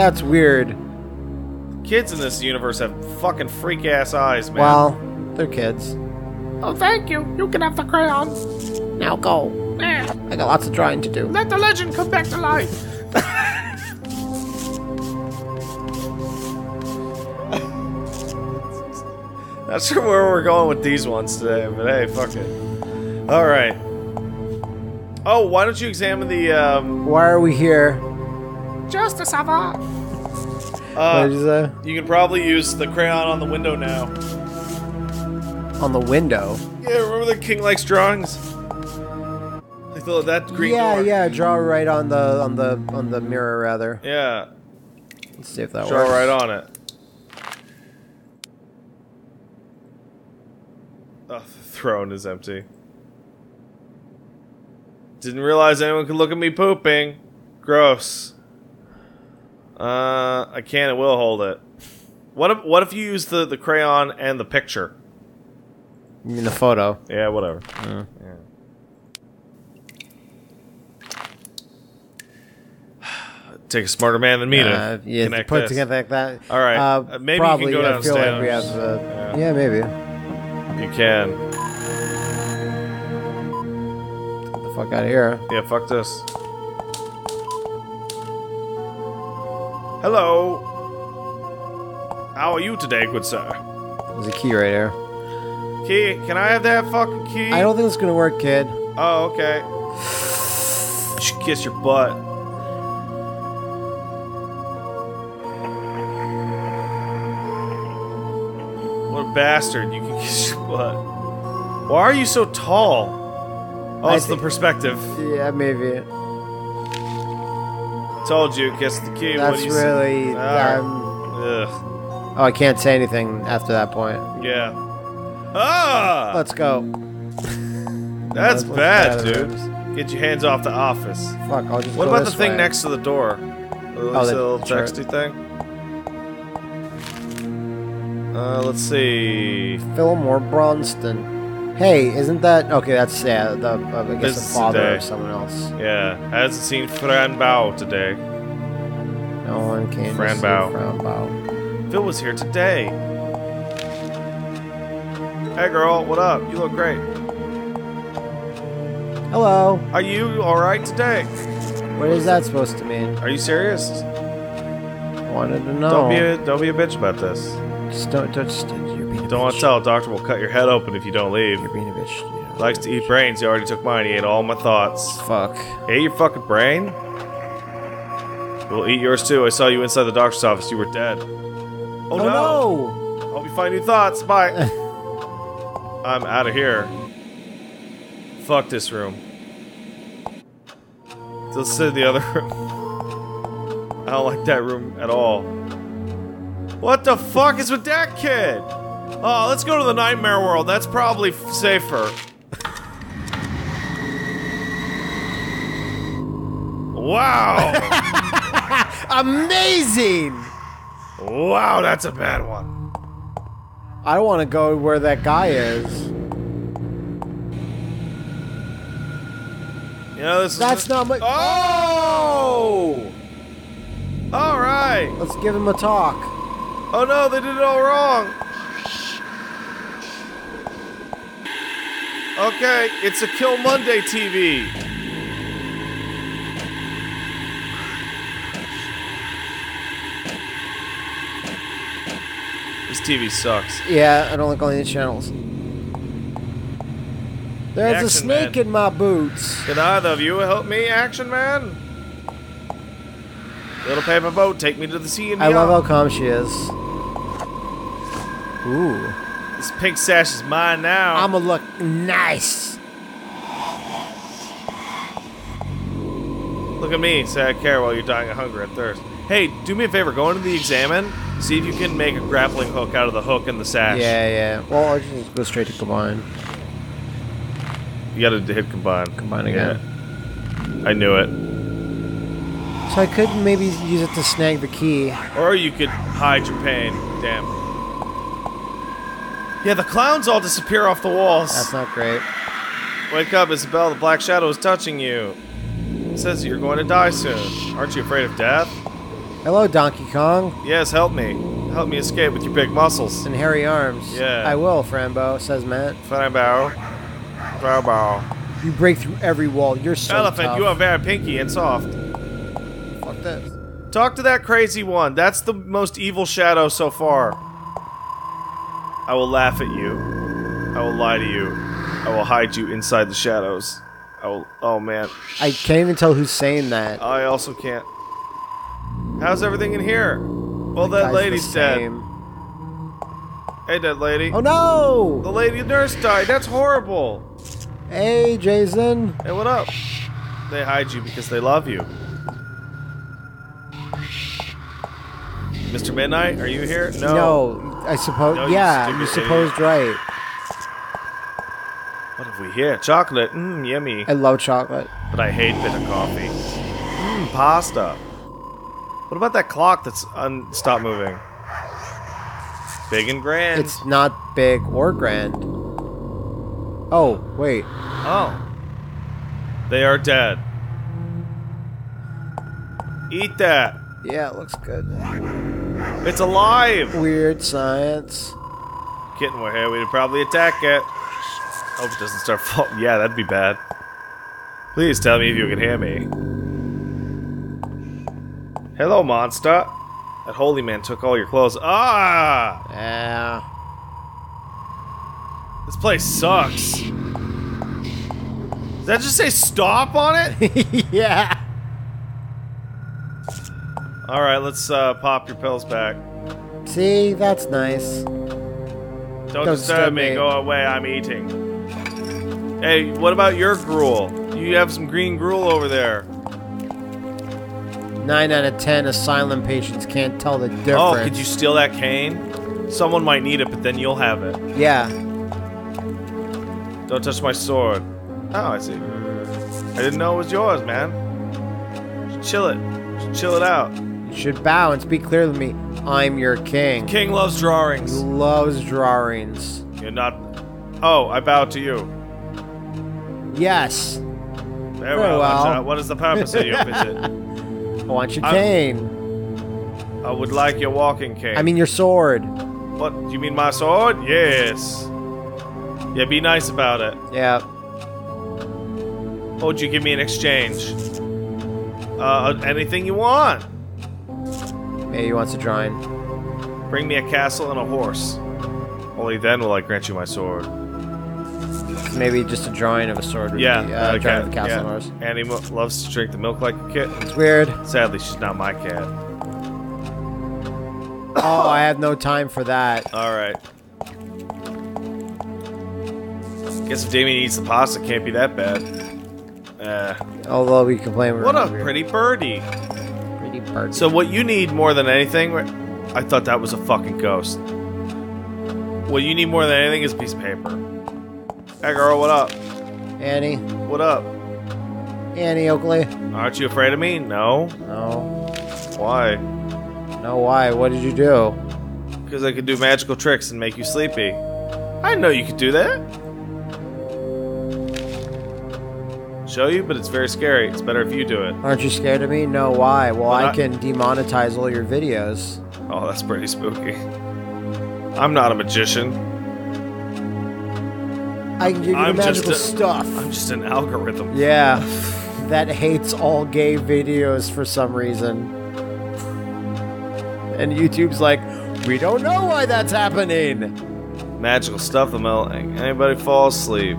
that's weird. Kids in this universe have fucking freak ass eyes, man. Well, they're kids. Oh, thank you. You can have the crayon. Now go. There. I got lots of drawing to do. Let the legend come back to life. Not sure where we're going with these ones today, but hey, fuck it. All right. Oh, why don't you examine the um? Why are we here? Just a savoir. what Uh, did you say? you can probably use the crayon on the window now. On the window. Yeah, remember the King likes drawings? Like the, that green yeah, door. yeah. Draw right on the on the on the mirror rather. Yeah, Let's see if that works. draw works. right on it. Oh, the throne is empty. Didn't realize anyone could look at me pooping. Gross. Uh, I can and will hold it. What if what if you use the, the crayon and the picture? You mean the photo? Yeah, whatever. Uh. Yeah. Take a smarter man than me to Uh, yeah, connect put this. together like that. All right. Uh, Uh, maybe you can go I feel like we have. downstairs. Uh, Yeah. yeah. maybe. You can. Get the fuck out of here. Yeah, fuck this. Hello. How are you today, good sir? There's a key right here. Key, can I have that fucking key? I don't think it's gonna work, kid. Oh, okay. You should kiss your butt. What a bastard. You can kiss your butt. Why are you so tall? Oh, I it's the perspective. Yeah, maybe. Told you, kiss the key. what That's really. Ugh. oh, I can't say anything after that point. Yeah. Ah! Let's go. That's let's get out bad, of dude. there. Get your hands off the office. Fuck, I'll just What go about the this thing way. next to the door? The Oh, the little chart. texty thing? Uh, let's see. Fillmore Bronston. Hey, isn't that okay? That's yeah. The uh, I guess the father today. of someone else. Yeah, hasn't seen Fran Bow today. No one came. Fran to see Bao. Fran Bow. Phil was here today. Hey girl, what up? You look great. Hello. Are you alright today? What is that supposed to mean? Are you serious? Wanted to know. Don't be a don't be a bitch about this. Just don't. don't just, you're being a Don't want to tell a doctor we'll cut your head open if you don't leave. You're being a bitch. Know. Likes to eat brains. He already took mine. He ate all my thoughts. Fuck. Ate your fucking brain? We'll eat yours too. I saw you inside the doctor's office. You were dead. Oh, Oh no. no! Hope you find new thoughts. Bye. I'm out of here. Fuck this room. Let's sit in the other room. I don't like that room at all. What the fuck is with that kid? Oh, let's go to the nightmare world. That's probably f- safer. Wow. Amazing. wow, that's a bad one. I want to go where that guy is. You know, this is That's not my. Oh! All right. Let's give him a talk. Oh no, they did it all wrong. Okay, it's a Kill Monday TV. This TV sucks. Yeah, I don't like all these channels. There's a snake Man. in my boots. Can either of you help me, Action Man? Little paper boat, take me to the sea and I beyond. love how calm she is. Ooh. This pink sash is mine now. I'ma look nice. Look at me, say I care while you're dying of hunger and thirst. Hey, do me a favor, go into the examine, see if you can make a grappling hook out of the hook and the sash. Yeah, yeah. Well, I'll just go straight to combine. You gotta hit combine. Combine again. Yeah. I knew it. So I could maybe use it to snag the key. Or you could hide your pain. Damn. Yeah, the clowns all disappear off the walls. That's not great. Wake up, Isabel, the black shadow is touching you. It says you're going to die soon. Aren't you afraid of death? Hello, Donkey Kong. Yes, help me. Help me escape with your big muscles. And hairy arms. Yeah. I will, Fran Bow, says Matt. Frambo. bow. You break through every wall. You're so Elephant, tough. you are very pinky and soft. Fuck this. Talk to that crazy one. That's the most evil shadow so far. I will laugh at you. I will lie to you. I will hide you inside the shadows. I will. Oh man. I can't even tell who's saying that. I also can't. How's everything in here? Well, that Guy's the lady's dead. same. Hey, dead lady. Oh no! The lady nurse died. That's horrible. Hey, Jason. Hey, what up? They hide you because they love you. Mr. Midnight, are you here? No. No, I suppose. No, you yeah, you supposed right. What have we here? Chocolate. Mmm, yummy. I love chocolate. But I hate bitter coffee. Mmm, pasta. What about that clock that's un- stop moving? Big and grand. It's not big or grand. Oh, wait. Oh. They are dead. Eat that. Yeah, it looks good. It's alive. Weird science. Kitten were here, we'd probably attack it. Hope it doesn't start falling. Yeah, that'd be bad. Please tell me if you can hear me. Hello, monster. That holy man took all your clothes. Ah! Yeah. This place sucks. Does that just say stop on it? yeah. Alright, let's uh, pop your pills back. See, that's nice. Don't, Don't disturb disturb me. me. Go away. I'm eating. Hey, what about your gruel? You have some green gruel over there. Nine out of ten asylum patients can't tell the difference. Oh, could you steal that cane? Someone might need it, but then you'll have it. Yeah. Don't touch my sword. Oh, I see. I didn't know it was yours, man. Just chill it. Just chill it out. You should bow and speak clearly to me. I'm your king. King loves He drawings. loves drawings. You're not. Oh, I bow to you. Yes. Very well. well. What is the purpose of your visit? I want your I'm- cane. I would like your walking cane. I mean your sword. what? Do you mean my sword? Yes. Yeah, be nice about it. Yeah. What would you give me in exchange? Uh, anything you want. Maybe he wants a drawing. Bring me a castle and a horse. Only then will I grant you my sword. Maybe just a drawing of a sword. Would Yeah, Be, uh, a drawing of a castle yeah. and horse. Annie mo- loves to drink the milk like a kitten. It's weird. Sadly, she's not my cat. Oh, I have no time for that. All right. Guess if Damien eats the pasta, it can't be that bad. Uh, Although we complain we're what a pretty birdie. So what you need more than anything, I thought that was a fucking ghost. What you need more than anything is a piece of paper. Hey girl, what up? Annie, What up? Annie Oakley. Aren't you afraid of me? No. No, Why? no. Why? What did you do? Because I could do magical tricks and make you sleepy. I know you could do that. Show you, but it's very scary. It's better if you do it. Aren't you scared of me? No. Why? Well, I I- can demonetize all your videos. Oh, that's pretty spooky. I'm not a magician. I can give you I'm the magical a- stuff. I'm just an algorithm. Yeah, that hates all gay videos for some reason. And YouTube's like, we don't know why that's happening. Magical stuff will make anybody fall asleep.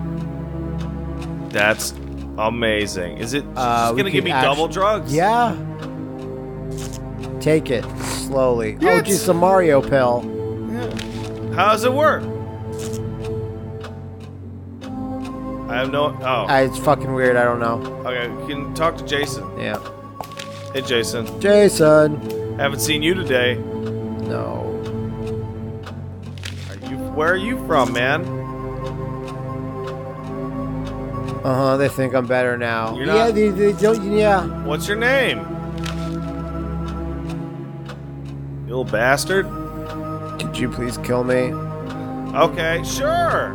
That's amazing. Is it Uh, just gonna give me actu- double drugs? Yeah. Take it slowly. Oh, Yes. geez, a Mario pill. Yeah. How does it work? I have no. Oh, it's fucking weird. I don't know. okay. You can talk to Jason. Yeah. Hey, Jason. Jason. Haven't seen you today. No. Are you? Where are you from, man? Uh huh. They think I'm better now. You're yeah. not- They, they don't. Yeah. What's your name? You little bastard. Could you please kill me? Okay, sure.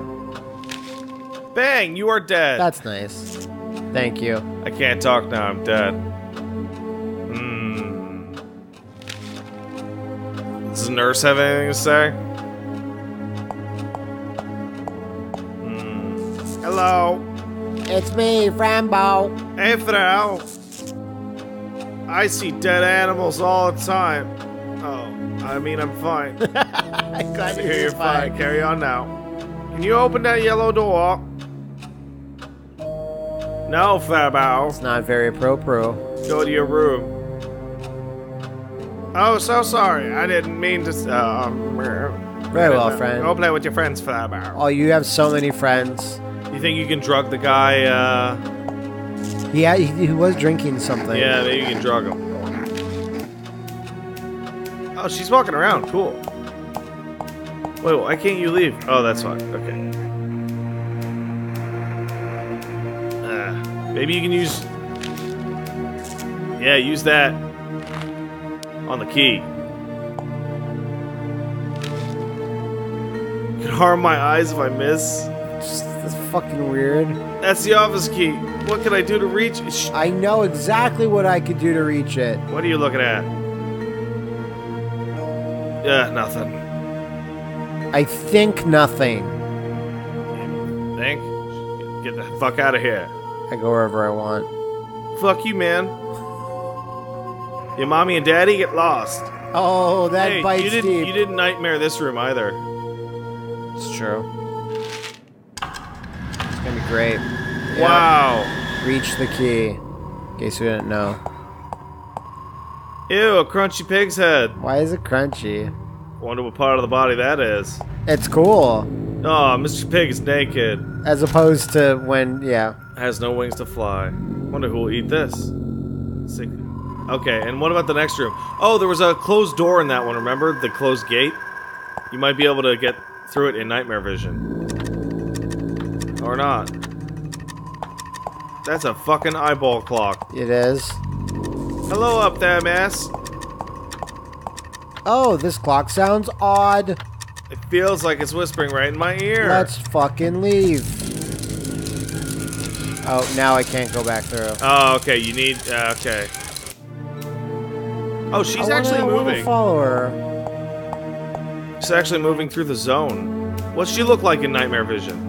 Bang! You are dead. That's nice. Thank you. I can't talk now. I'm dead. Hmm. Does the nurse have anything to say? Hmm. Hello. It's me, Fran Bow. Hey, Frau. I see dead animals all the time. Oh, I mean, I'm fine. I'm glad I hear you're fine. Carry on now. Can you open that yellow door? No, Fabao. It's not very pro-pro. Go to your room. Oh, so sorry. I didn't mean to. Uh, Very well, friend. Go play with your friends, Fabao. Oh, you have so many friends. You think you can drug the guy? Uh, Yeah, he, he was drinking something. yeah, maybe you can drug him. Oh, she's walking around. Cool. Wait, why can't you leave? Oh, that's fine. Okay. Uh, maybe you can use. Yeah, use that on the key. Could harm my eyes if I miss. Just- That's fucking weird. That's the office key. What can I do to reach? Shh. I know exactly what I could do to reach it. What are you looking at? Yeah, nothing. I think nothing. Think? Get the fuck out of here. I go wherever I want. Fuck you, man. Your mommy and daddy get lost. Oh, that hey, bites you didn't deep. you didn't nightmare this room either. It's true. Gonna be great. Yeah. Wow. Reach the key. In case you didn't know. Ew, a crunchy pig's head. Why is it crunchy? Wonder what part of the body that is. It's cool. Oh, Mr. Pig is naked. As opposed to when, yeah. Has no wings to fly. Wonder who will eat this. Sick. Okay, and what about the next room? Oh, there was a closed door in that one, remember? The closed gate? You might be able to get through it in nightmare vision. Or not. That's a fucking eyeball clock. It is. Hello up there, miss. Oh, this clock sounds odd. It feels like it's whispering right in my ear. Let's fucking leave. Oh, now I can't go back through. Oh, okay, you need... Uh, okay. Oh, she's I actually I wanna moving. follow her. She's actually moving through the zone. What's she look like in nightmare vision?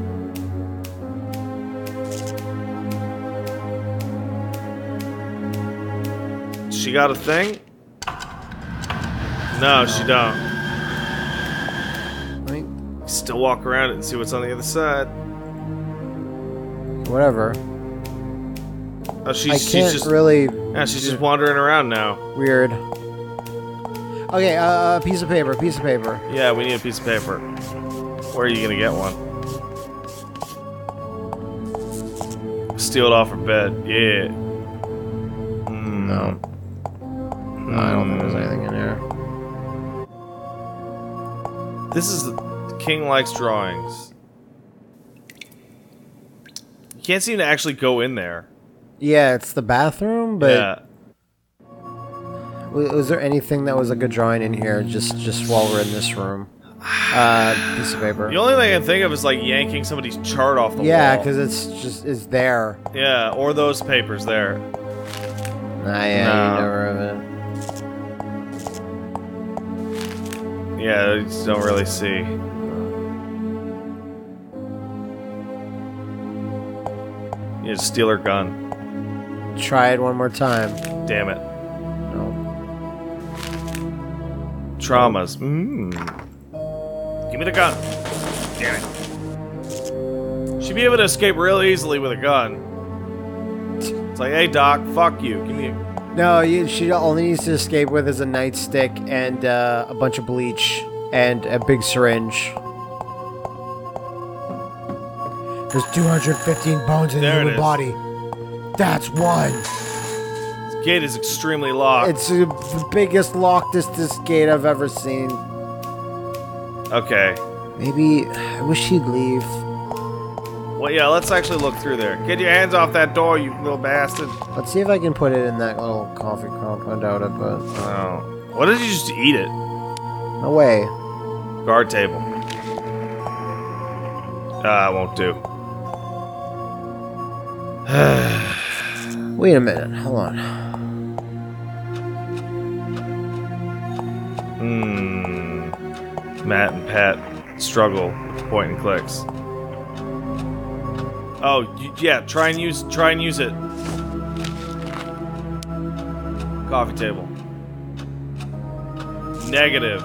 She got a thing? No, she don't. I mean, Still walk around it and see what's on the other side. whatever. Oh, she's, I she's can't just really. yeah, she's just wandering around now. Weird. Okay, uh, piece of paper, piece of paper. Yeah, we need a piece of paper. Where are you gonna get one? Steal it off her bed. Yeah. Mm. No, This is the King likes drawings. You can't seem to actually go in there. Yeah, it's the bathroom, but yeah. was, was there anything that was a good drawing in here? Just, just while we're in this room. Uh, piece of paper. The only thing I can think of is like yanking somebody's chart off the Yeah, wall. Yeah, because it's just it's there. yeah, or those papers there. Nah, yeah, No. you never Yeah, I just don't really see. You just steal her gun. Try it one more time. Damn it. No. Traumas. Mmm. Give me the gun. Damn it. She'd be able to escape real easily with a gun. It's like, hey, Doc, fuck you. Give me a. No, you, she only needs to escape with is a nightstick and uh, a bunch of bleach and a big syringe. There's 215 bones in the There it human is. body. That's one. This gate is extremely locked. It's the the biggest lockedest gate I've ever seen. okay. Maybe I wish he'd leave. Well, yeah, let's actually look through there. Get your hands off that door, you little bastard. Let's see if I can put it in that little coffee cup. I doubt it, but Oh. What did you just eat it? no way. Guard table. Ah, won't do. Wait a minute. Hold on. Hmm. Matt and Pat struggle with point and clicks. Oh, yeah. Try and use. Try and use it. Coffee table. Negative.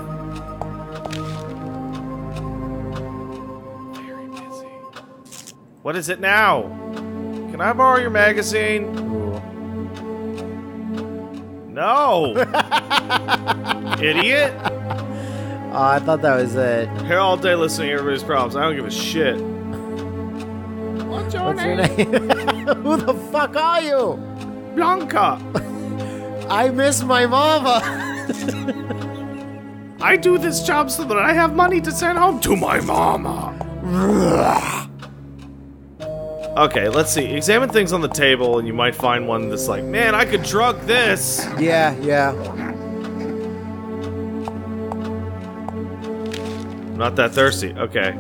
Very busy. What is it now? Can I borrow your magazine? No. Idiot. Oh, I thought that was it. Here all day listening to everybody's problems. I don't give a shit. What's your name? Who the fuck are you? Blanca. I miss my mama. I do this job so that I have money to send home to my mama. Okay, let's see. Examine things on the table, and you might find one that's like, man, I could drug this. yeah, yeah. I'm not that thirsty. Okay.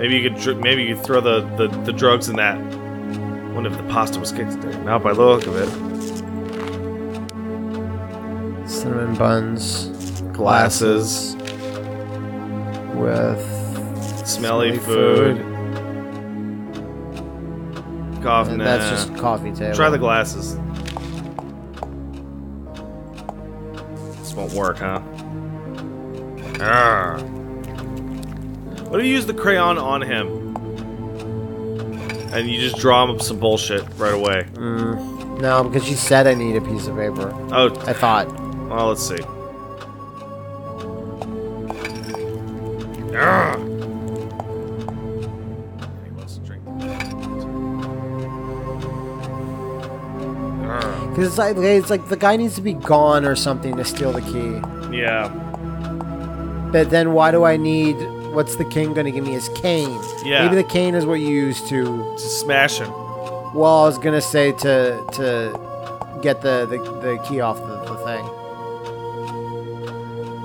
Maybe you could. Maybe you could throw the, the the drugs in that. Wonder if the pasta was kicked today. Not by the look of it. Cinnamon buns. Glasses, With smelly Smelly food. Coffee. and that's just coffee table. Try the glasses. This won't work, huh? Arrgh. What if you use the crayon on him? And you just draw him up some bullshit right away. Mm, no, because she said I need a piece of paper. Oh, I thought. well, let's see. Arrgh. He wants to drink. Arrgh. Because it's like, it's like the guy needs to be gone or something to steal the key. Yeah. But then why do I need? What's the king going to give me? His cane. Yeah. Maybe the cane is what you use to. Just smash him. Well, I was going to say to to get the the, the key off the, the thing.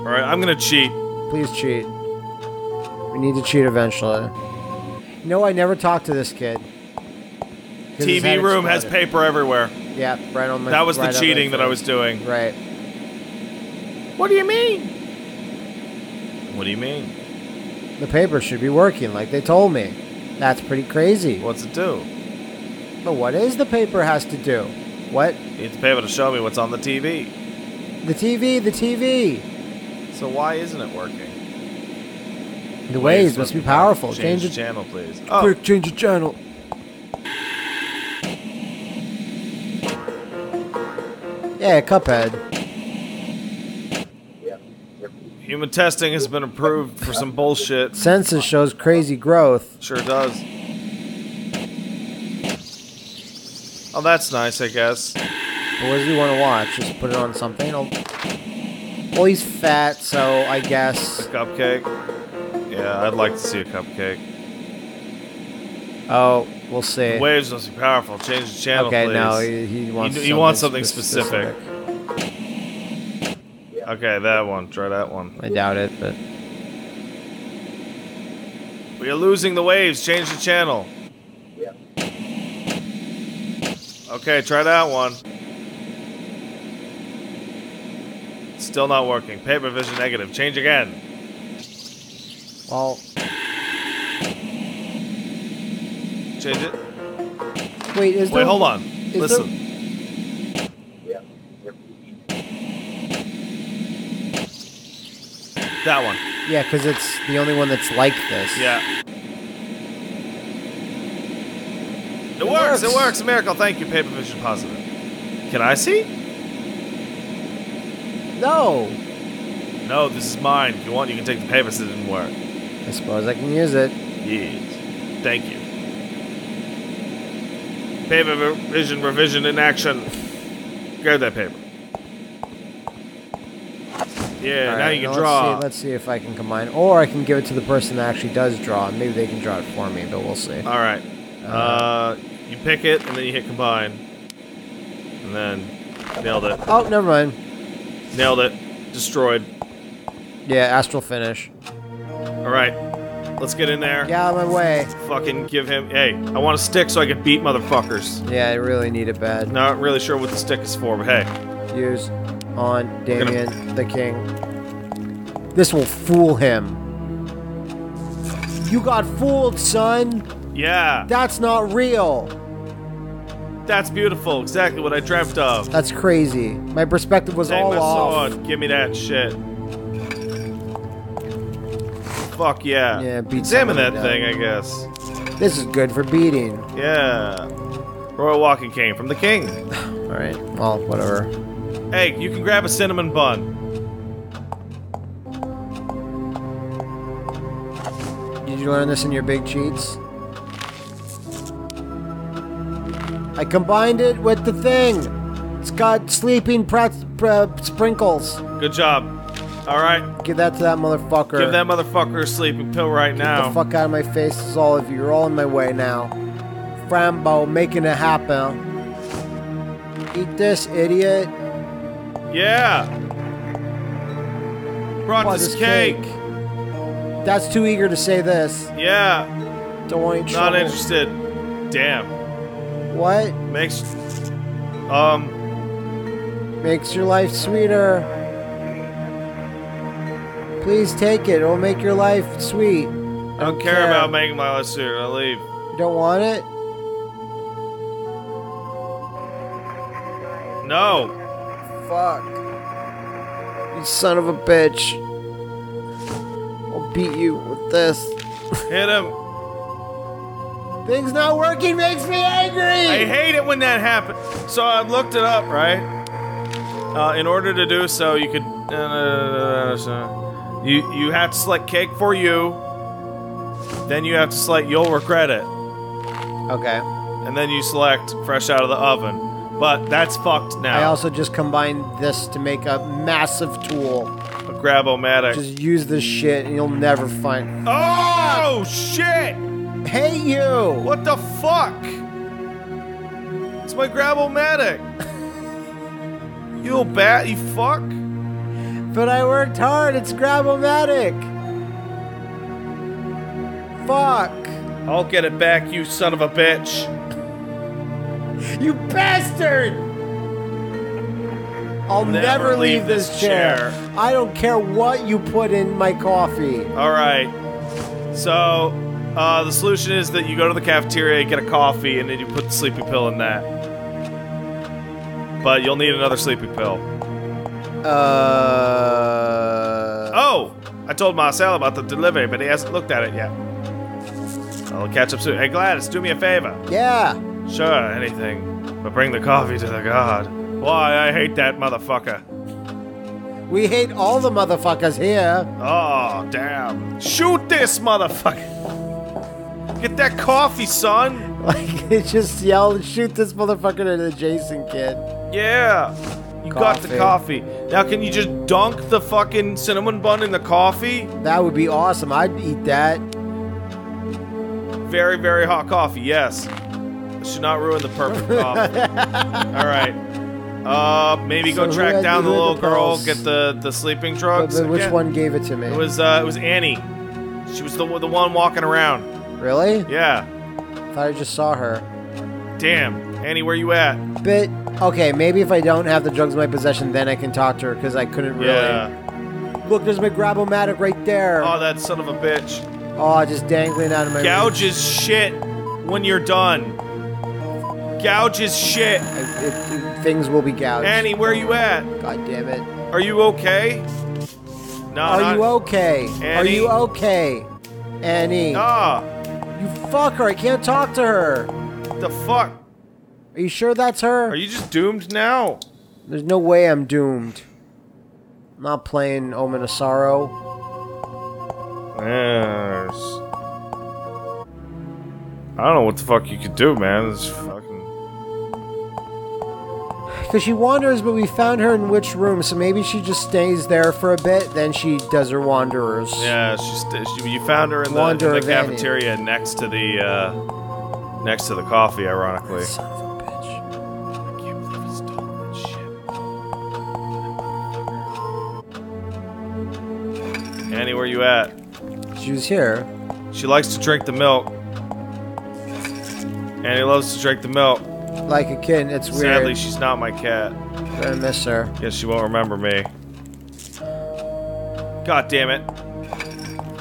Alright, I'm gonna cheat. Please cheat. We need to cheat eventually. No, I never talked to this kid. TV room has paper everywhere. Yeah, right on my. That was right the cheating that I was doing. Right. What do you mean? What do you mean? The paper should be working like they told me. That's pretty crazy. What's it do? But what is the paper has to do? What? You need the paper to show me what's on the TV. The TV, the TV. So why isn't it working? The waves must be powerful. Change, Change, the channel, please. Oh, Quick, change the channel. Yeah, Cuphead. Human testing has been approved for some bullshit. Census shows crazy growth. Sure does. Oh, that's nice, I guess. But what does he want to watch? Just put it on something. I'll... Well, he's fat, so I guess. cupcake. Yeah, I'd like to see a cupcake. Oh, we'll see. Waves must be powerful. Change the channel, okay, please. no, he, he wants. he wants something spe- specific. Okay, that one. Try that one. I doubt it, but We are losing the waves. Change the channel. Okay, try that one. Still not working. Paper vision negative. Change again. well, Change it. wait. Is Wait, there, hold on. is Listen. That one. Yeah, because it's the only one that's like this. Yeah. It, works. It works. works. A miracle. Thank you, Paper Vision Positive. Can I see? No. No, this is mine. If you want, you can take the paper so it didn't work. I suppose I can use it. Yes. Thank you. Paper vision revision in action. Grab that paper. Yeah, All now right, you can let's draw. See, let's see if I can combine, or I can give it to the person that actually does draw, and maybe they can draw it for me. But we'll see. All right. Uh, you pick it and then you hit combine, and then nailed it. Oh, never mind. Nailed it. Destroyed. Yeah, astral finish. All right. Let's get in there. Get out of my way. Fucking give him. Hey, I want a stick so I can beat motherfuckers. Yeah, I really need it bad. Not really sure what the stick is for, but hey. Use on Damien the King. This will fool him. You got fooled, son. Yeah, That's not real. that's beautiful. Exactly what I dreamt of. That's crazy. My perspective was Take all my off. sword. Give me that shit. Fuck yeah. Yeah, beat Examine that somebody thing, I guess. This is good for beating. Yeah. Royal walking cane from the king. All right. Well, whatever. Hey, you can grab a cinnamon bun. Did you learn this in your big cheats? I combined it with the thing. It's got sleeping pre- pre- sprinkles. Good job. All right, Give that to that motherfucker. give that motherfucker a sleeping pill right Get now. the fuck out of my face. Is all of you. You're all in my way now. Fran Bow, making it happen. Eat this, idiot. Yeah. Brought this is cake. That's too eager to say this. Yeah. Don't want any Not trouble. interested. Damn. What Makes. Um. makes your life sweeter? Please take it. It'll make your life sweet. I don't care, about making my life sweeter. I'll leave. You don't want it? No. Fuck. You son of a bitch. I'll beat you with this. Hit him. Things not working makes me angry. I hate it when that happens. So I looked it up, right? Uh, in order to do so, you could. Uh, so you you have to select cake for you. Then you have to select you'll regret it, okay. and then you select fresh out of the oven. But that's fucked now. I also just combined this to make a massive tool. a grab-o-matic. Just use this shit and you'll never find. Oh shit! Hey you! What the fuck? It's my grab-o-matic. you little bat, you fuck. But I worked hard. It's Grabomatic. Fuck. I'll get it back, you son of a bitch. You bastard! I'll never, leave, this chair. I don't care what you put in my coffee. All right. So, uh, the solution is that you go to the cafeteria, get a coffee, and then you put the sleeping pill in that. But you'll need another sleeping pill. Uh. Oh, I told Marcel about the delivery, but he hasn't looked at it yet. I'll catch up soon. Hey, Gladys, do me a favor. Yeah. Sure, anything, but bring the coffee to the god. Why, I hate that motherfucker. We hate all the motherfuckers here. Oh, damn. Shoot this motherfucker. Get that coffee, son. Like, it just yelled, shoot this motherfucker to the Jason kid. Yeah. You got the coffee. Now, can you just dunk the fucking cinnamon bun in the coffee? That would be awesome. I'd eat that. Very, very hot coffee, yes. Should not ruin the perfect coffee. All right. Uh, maybe So go who track had down the little the girl, get the the sleeping But, drugs. but which again. one gave it to me? It was uh, it was Annie. She was the the one walking around. really? Yeah. Thought I just saw her. Damn, Annie, where you at? But okay, maybe if I don't have the drugs in my possession, then I can talk to her because I couldn't really. Yeah. Look, there's my Grabomatic right there. Oh, that son of a bitch. Oh, just dangling out of my. Gouges shit when you're done. Gouges shit. I- it- it- things will be gouged. Annie, where are you at? God damn it. Are you okay? No, Are not- you okay? Annie? Are you okay? Annie. Ah, You fucker, I can't talk to her. the fuck? Are you sure that's her? Are you just doomed now? There's no way I'm doomed. I'm not playing Omen of Sorrow. Yes. I don't know what the fuck you could do, man. It's. Because she wanders, but we found her in which room, so maybe she just stays there for a bit, then she does her wanderers. Yeah, she's. She, you found her in the, in the Annie. cafeteria next to the uh, next to the coffee. Ironically. Son of a bitch. I can't believe it's shit. Annie, where you at? She was here. She likes to drink the milk. Annie loves to drink the milk. Like a kid, it's weird. Sadly, she's not my cat. I miss her. Guess she won't remember me. God damn it.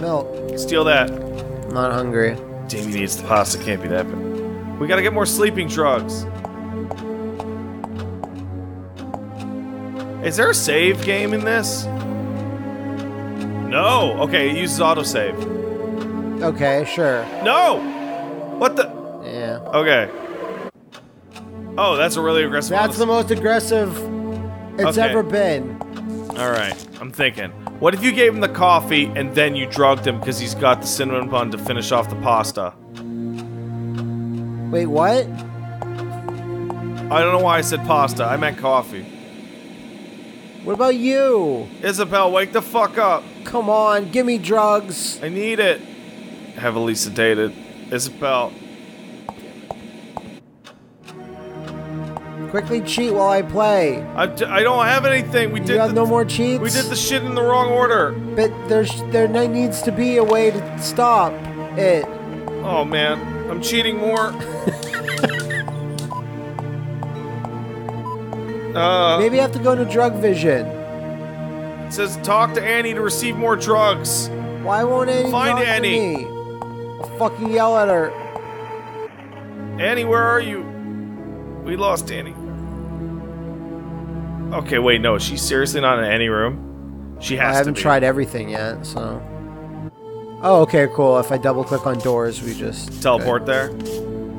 Milk. Steal that. I'm not hungry. Davey needs the pasta. Can't be that bad. We gotta get more sleeping drugs. Is there a save game in this? No. Okay, it uses autosave. Okay, sure. No. What the? Yeah. Okay. Oh, that's a really aggressive. That's the most aggressive it's Okay. ever been. All right. I'm thinking. What if you gave him the coffee and then you drugged him because he's got the cinnamon bun to finish off the pasta? Wait, what? I don't know why I said pasta. I meant coffee. What about you? Isabel, wake the fuck up. Come on, give me drugs. I need it. Heavily sedated. Isabel. Quickly cheat while I play. I, d- I don't have anything. We You did have the, no more cheats? We did the shit in the wrong order. But there's there needs to be a way to stop it. Oh man, I'm cheating more. uh, Maybe I have to go to drug vision. it says talk to Annie to receive more drugs. Why won't Annie Find talk Annie. to me? I'll fucking yell at her. Annie, where are you? We lost Annie. Okay, wait, no, she's seriously not in any room. She has I haven't tried everything yet, so. Oh, okay, cool. If I double click on doors, we just Teleport there.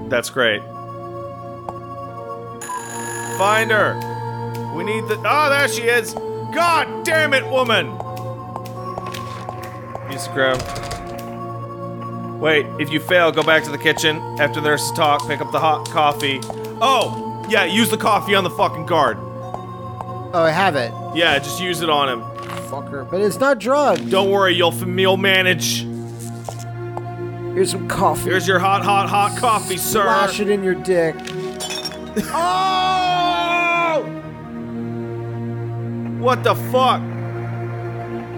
That's great. Find her. We need the. Oh, there she is. God damn it, woman. The grab. Wait, if you fail, go back to the kitchen. After there's talk, pick up the hot coffee. Oh, yeah, use the coffee on the fucking guard. Oh, I have it. Yeah, just use it on him. Fucker. But it's not drugged. Don't worry, you'll, you'll manage. Here's some coffee. Here's your hot, hot, hot coffee, sir. Flash it in your dick. Oh! What the fuck?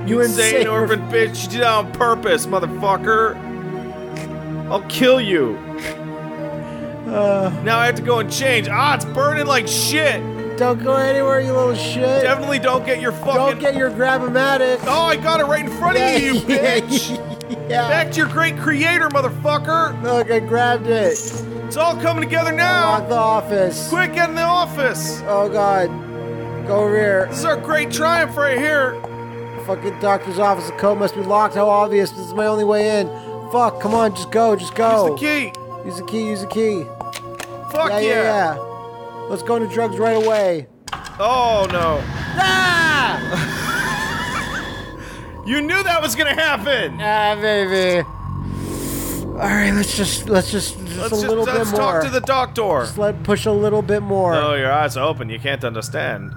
You Insane insane. orphan bitch, you did that on purpose, motherfucker. I'll kill you. Uh, Now I have to go and change. Ah, it's burning like shit. don't go anywhere, you little shit. Definitely don't get your fucking. Don't get your grab-o-matic. Oh, I got it right in front of you, you bitch. yeah. Back to your great creator, motherfucker. Look, I grabbed it. It's all coming together now. Lock the office. Quick, get in the office. Oh god. Go over here. This is our great triumph right here. Fucking doctor's office. The code must be locked. How obvious. This is my only way in. Fuck, come on, just go, just go. Use the key. Use the key, use the key. Fuck yeah, yeah, yeah. Let's go into drugs right away. Oh no. Ah! You knew that was gonna happen. Ah, baby. Alright, let's just, let's just, just Let's a just little let's bit more. talk to the doctor. Just let push a little bit more. Oh, your eyes are open. You can't understand.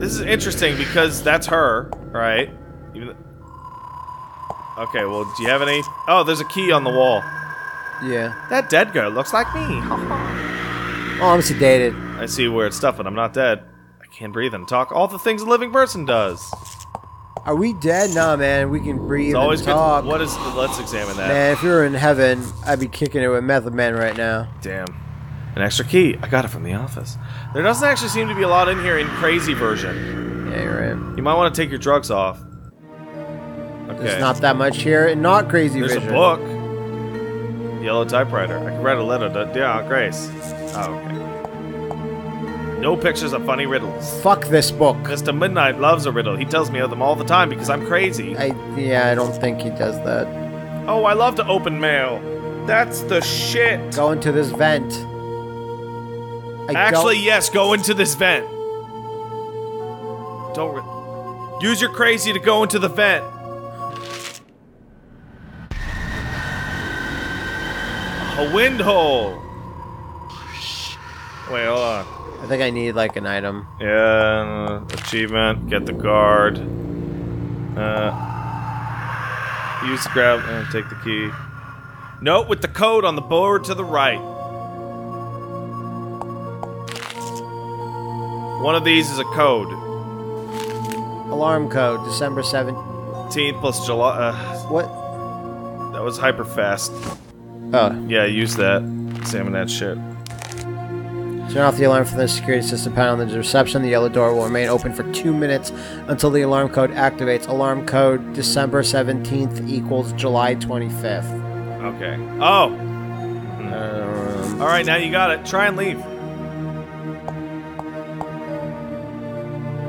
This is interesting because that's her, right? Even th- okay, well, do you have any? Oh, there's a key on the wall. Yeah. That dead girl looks like me. Oh, I'm sedated. I see weird stuff, but I'm not dead. I can't breathe and talk. All the things a living person does. Are we dead? Nah, man. We can breathe It's always and good. talk. What is? Let's examine that. Man, if you were in heaven, I'd be kicking it with Method Man right now. Damn. An extra key. I got it from the office. There doesn't actually seem to be a lot in here in crazy version. Yeah, you're right. You might want to take your drugs off. Okay. There's not that much here, and not crazy version. There's vision. a book. Yellow typewriter. I can write a letter to yeah, Grace. Oh, okay. No pictures of funny riddles. Fuck this book. Mr. Midnight loves a riddle. He tells me of them all the time because I'm crazy. I yeah, I don't think he does that. Oh, I love to open mail. That's the shit. Go into this vent. I Actually, don't- yes, go into this vent. Don't re- use your crazy to go into the vent. A wind hole. Wait, hold on. I think I need like an item. Yeah, achievement. Get the guard. Uh, use the grab and take the key. Note with the code on the board to the right. One of these is a code. Alarm code, December 7th. 18th plus July. Uh, What? that was hyper fast. Oh, Yeah, use that. Examine that shit. Turn off the alarm from the security system panel on the reception. The yellow door will remain open for two minutes until the alarm code activates. Alarm code December 17th equals July 25th. Okay. Oh, Um, all right. Now you got it. Try and leave.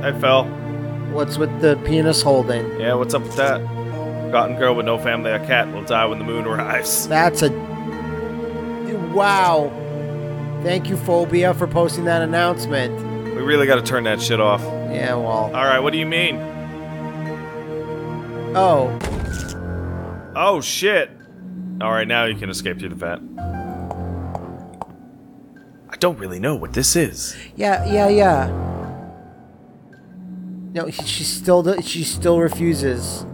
I fell. what's with the penis holding? Yeah, what's up with that? Gotten girl with no family, a cat will die when the moon arrives. That's a. Wow. Thank you, Phobia, for posting that announcement. We really got to turn that shit off. Yeah, well. All right, what do you mean? Oh. Oh shit! All right, now you can escape through the vent. I don't really know what this is. Yeah, yeah, yeah. No, she still do- she still refuses.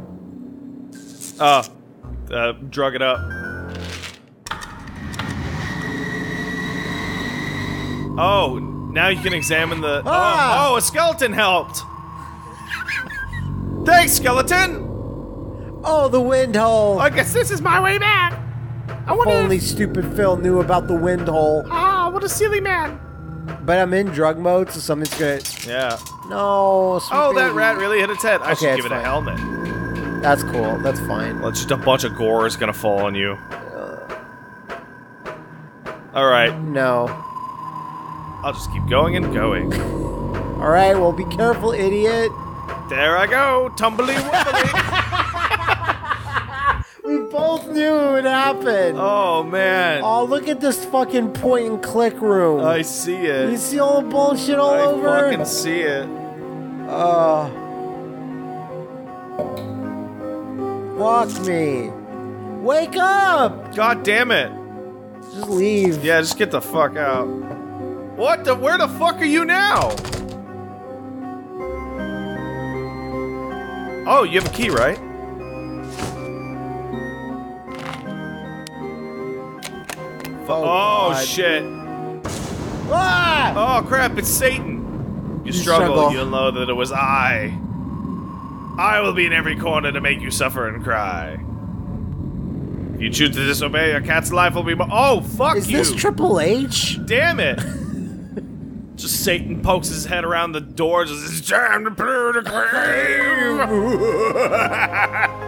Uh, uh, drug it up. Oh, now you can examine the. Ah! Oh, oh, a skeleton helped. Thanks, skeleton. Oh, the wind hole. I guess this is my way back. I wonder. Only if- stupid Phil knew about the wind hole. Ah, what a silly man. But I'm in drug mode, so something's gonna. Yeah. No. Oh, that rat really hit its head. I Okay, should give it's it a helmet. That's cool. That's fine. Well, just a bunch of gore is gonna fall on you. All right, No. I'll just keep going and going. All right. Well, be careful, idiot. There I go, tumbly wumbly. We both knew it would happen. oh man, Oh, look at this fucking point and click room. I see it. you see all the bullshit all I over? I fucking see it. Oh. Fuck me. Wake up! God damn it. Just leave. Yeah, just get the fuck out. What the? Where the fuck are you now? Oh, you have a key, right? Oh, Oh, shit. Ah! Oh crap, it's Satan. You, You struggle, struggle. you'll know that it was I. I will be in every corner to make you suffer and cry. If you choose to disobey, your cat's life will be Oh, fuck Is you! this Triple H? Damn it! just Satan pokes his head around the door, just it's time to play the game!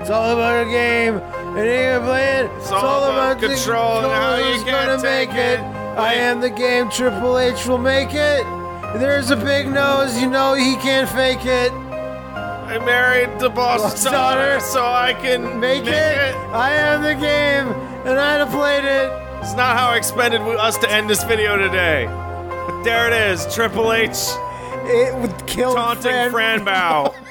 It's all about a game. It ain't playing. It's, all about control and how you gonna make it. it. I am the game. Triple H will make it. There's a big nose. You know he can't fake it. I married the boss's daughter, daughter. so I can Make, it. I am the game, and I'd have played it. It's not how I expected us to end this video today. There it is, Triple H It would kill taunting Fran Bow.